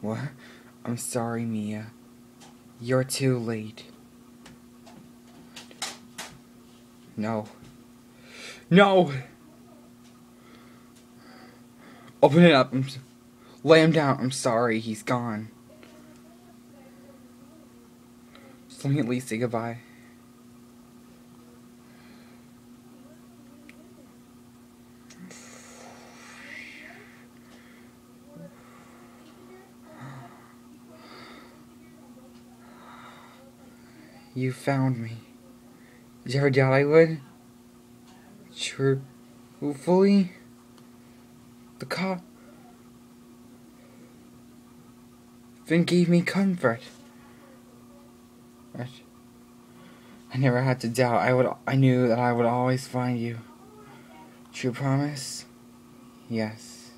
What? I'm sorry, Mia. You're too late. No. No! Open it up. I'm s- lay him down. I'm sorry. He's gone. Just let me at least say goodbye. You found me. Did you ever doubt I would? Truthfully, the cop then gave me comfort. I never had to doubt. I would. I knew that I would always find you. True promise. Yes.